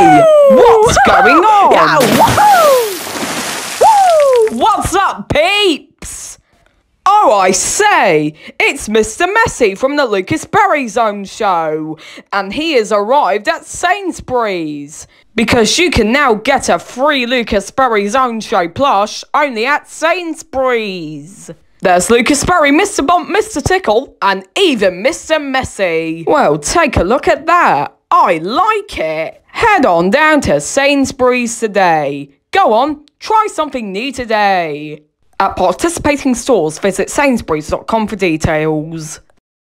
Hey, what's going on? Yeah, What's up, peeps? Oh, I say, it's Mr. Messy from the Lucas Berry Zone show, and he has arrived at Sainsbury's. Because you can now get a free Lucas Berry Zone show plush only at Sainsbury's. There's Lucas Berry, Mr. Bump, Mr. Tickle, and even Mr. Messy. Well, take a look at that. I like it. Head on down to Sainsbury's today. Go on, try something new today. At participating stores, visit sainsbury's.com for details.